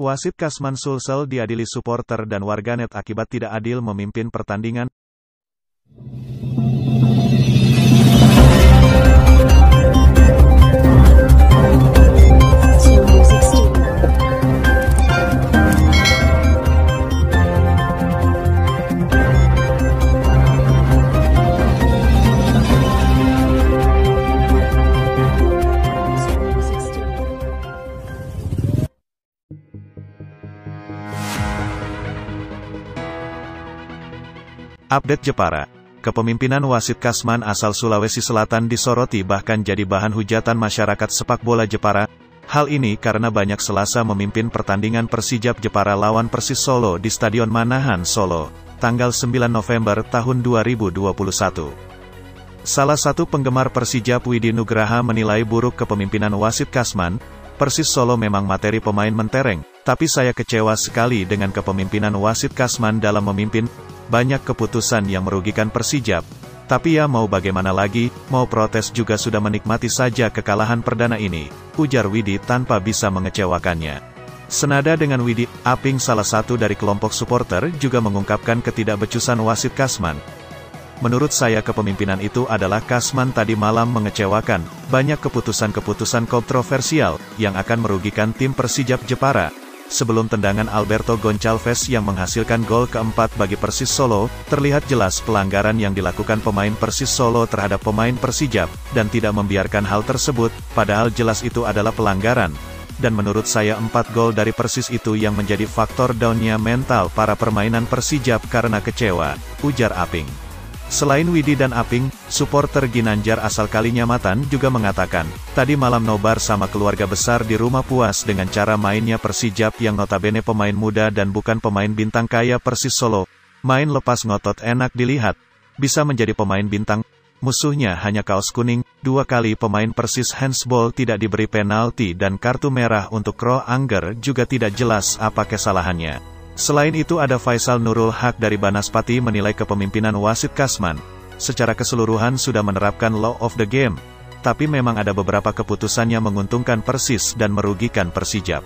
Wasit Kasman Sulsel diadili supporter dan warganet akibat tidak adil memimpin pertandingan. Update Jepara. Kepemimpinan wasit Kasman asal Sulawesi Selatan disoroti bahkan jadi bahan hujatan masyarakat sepak bola Jepara. Hal ini karena banyak selasa memimpin pertandingan Persijap Jepara lawan Persis Solo di Stadion Manahan, Solo, tanggal 9 November tahun 2021. Salah satu penggemar Persijap Widi Nugraha menilai buruk kepemimpinan wasit Kasman, Persis Solo memang materi pemain mentereng, tapi saya kecewa sekali dengan kepemimpinan wasit Kasman dalam memimpin, banyak keputusan yang merugikan Persijap. Tapi ya mau bagaimana lagi, mau protes juga sudah menikmati saja kekalahan perdana ini, ujar Widi tanpa bisa mengecewakannya. Senada dengan Widi, Aping salah satu dari kelompok supporter juga mengungkapkan ketidakbecusan wasit Kasman, Menurut saya kepemimpinan itu adalah Kasman tadi malam mengecewakan, banyak keputusan-keputusan kontroversial, yang akan merugikan tim Persijap Jepara. Sebelum tendangan Alberto Goncalves yang menghasilkan gol keempat bagi Persis Solo, terlihat jelas pelanggaran yang dilakukan pemain Persis Solo terhadap pemain Persijap, dan tidak membiarkan hal tersebut, padahal jelas itu adalah pelanggaran. Dan menurut saya empat gol dari Persis itu yang menjadi faktor downnya mental para permainan Persijap karena kecewa, ujar Aping. Selain Widi dan Aping, supporter Ginanjar asal Kalinyamatan juga mengatakan, tadi malam nobar sama keluarga besar di rumah puas dengan cara mainnya Persijap yang notabene pemain muda dan bukan pemain bintang kaya Persis Solo. Main lepas ngotot enak dilihat. Bisa menjadi pemain bintang. Musuhnya hanya kaos kuning, dua kali pemain Persis handsball tidak diberi penalti dan kartu merah untuk Kro Angger juga tidak jelas apa kesalahannya. Selain itu ada Faisal Nurul Haq dari Banaspati menilai kepemimpinan wasit Kasman. Secara keseluruhan sudah menerapkan law of the game. Tapi memang ada beberapa keputusan yang menguntungkan Persis dan merugikan Persijap.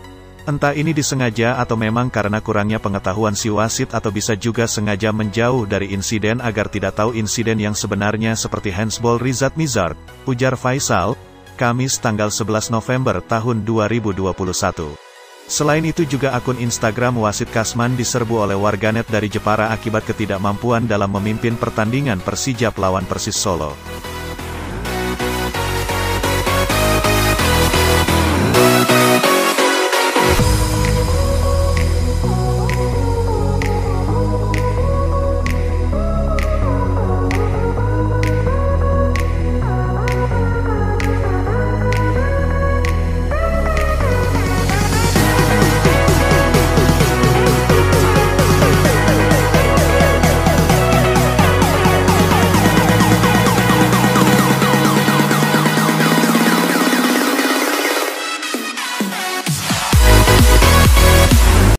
Entah ini disengaja atau memang karena kurangnya pengetahuan si wasit atau bisa juga sengaja menjauh dari insiden agar tidak tahu insiden yang sebenarnya seperti handsball Rizat Mizard, ujar Faisal, Kamis tanggal 11 November tahun 2021. Selain itu juga akun Instagram wasit Kasman diserbu oleh warganet dari Jepara akibat ketidakmampuan dalam memimpin pertandingan Persijap lawan Persis Solo.